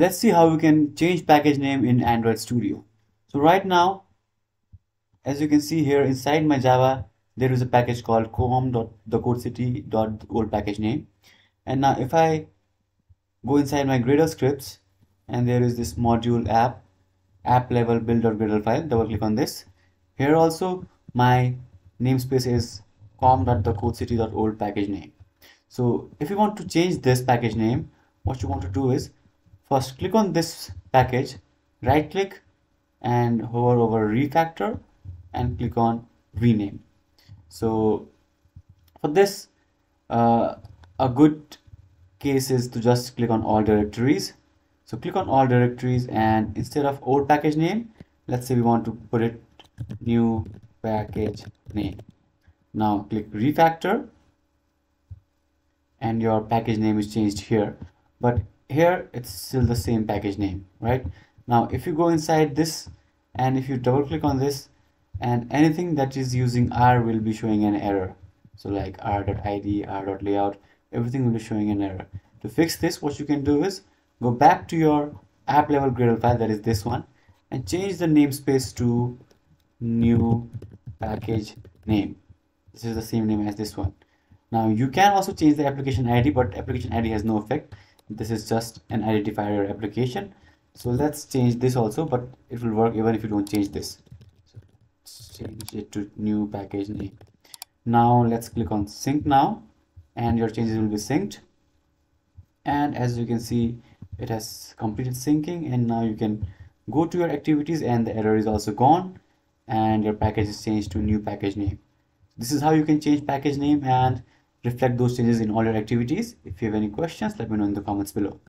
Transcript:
let's see how we can change package name in Android Studio. So right now, as you can see here inside my Java, there is a package called com.thecodecity.old package name. And now if I go inside my Gradle scripts and there is this module app, app level build.gradle file, double click on this. Here also my namespace is com.thecodecity.old package name. So if you want to change this package name, what you want to do is first click on this package, right click and hover over refactor and click on rename. So for this, uh, a good case is to just click on all directories. So click on all directories and instead of old package name, let's say we want to put it new package name. Now click refactor and your package name is changed here. But here it's still the same package name, right? Now if you go inside this and if you double click on this and anything that is using R will be showing an error. So like r.id, r.layout, everything will be showing an error. To fix this, what you can do is go back to your app level Gradle file, that is this one, and change the namespace to new package name. This is the same name as this one. Now you can also change the application ID, but application ID has no effect. This is just an identifier application. So let's change this also, but it will work even if you don't change this. So change it to new package name. Now let's click on sync now and your changes will be synced. And as you can see, it has completed syncing and now you can go to your activities and the error is also gone and your package is changed to new package name. This is how you can change package name and reflect those changes in all your activities. If you have any questions, let me know in the comments below.